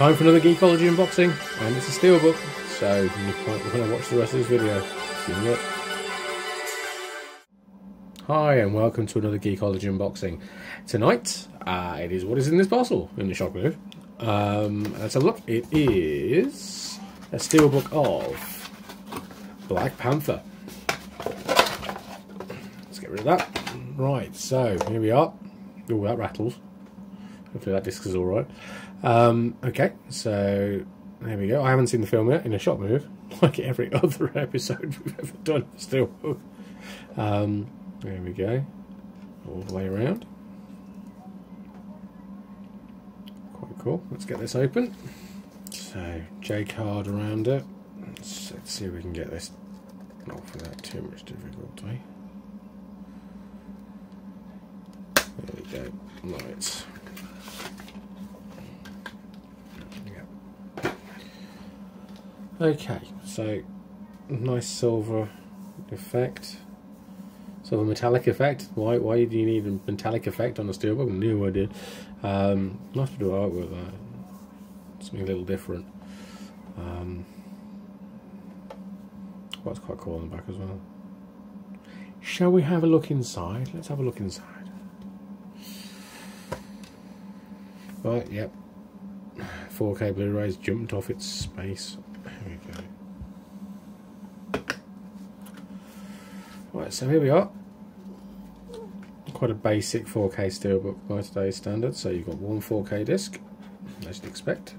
Time for another Geekology unboxing, and it's a steelbook, so you might want to watch the rest of this video. See you. Hi, and welcome to another Geekology unboxing. Tonight, uh, it is what is in this parcel in the shop move. Um, let's have a look. It is a steelbook of Black Panther. Let's get rid of that. Right, so here we are. Oh, that rattles. Hopefully that disc is alright. Um, okay, so there we go. I haven't seen the film yet in a shot move, like every other episode we've ever done. Still, um, there we go, all the way around. Quite cool. Let's get this open. So J card around it. Let's, let's see if we can get this not without too much difficulty. There we go. Right. Okay, so nice silver effect. Silver metallic effect. Why why do you need a metallic effect on a steelbook? No idea. Um, nice to do art with that. Something a little different. Um, well, quite cool on the back as well. Shall we have a look inside? Let's have a look inside. Right, yep. 4K Blu-rays jumped off its space. Here we go. Right, so here we are. Quite a basic 4K steelbook by today's standards. So you've got one 4K disc, as you'd expect.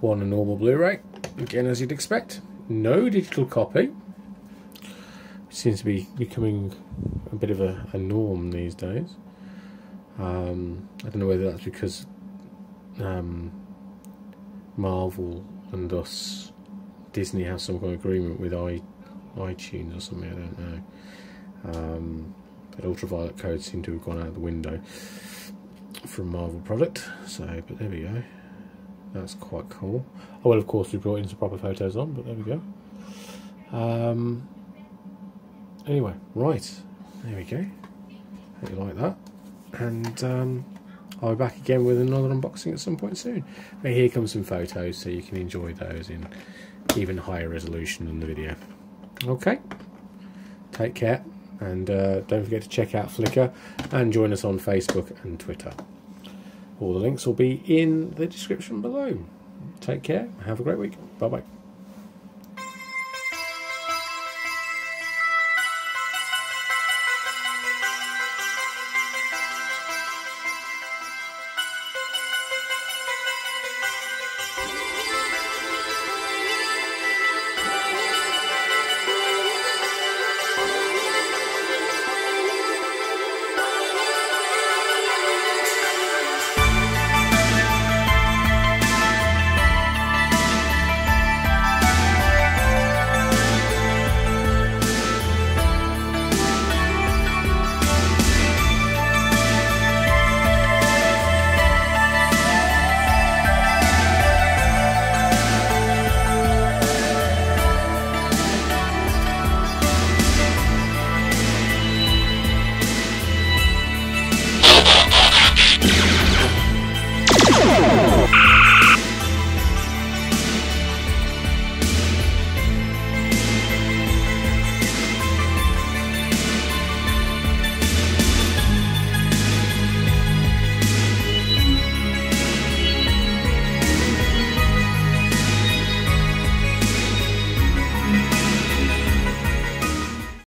One a normal Blu-ray, again as you'd expect. No digital copy. Seems to be becoming a bit of a, a norm these days. Um, I don't know whether that's because um, Marvel and us, Disney have some kind of agreement with i iTunes or something. I don't know. Um, but ultraviolet codes seem to have gone out of the window from Marvel product. So, but there we go. That's quite cool. Oh well, of course, we brought in some proper photos on, but there we go. Um, anyway, right. There we go. Hope you like that. And um, I'll be back again with another unboxing at some point soon. But here comes some photos so you can enjoy those in even higher resolution than the video. Okay, take care and uh, don't forget to check out Flickr and join us on Facebook and Twitter. All the links will be in the description below. Take care, have a great week. Bye bye.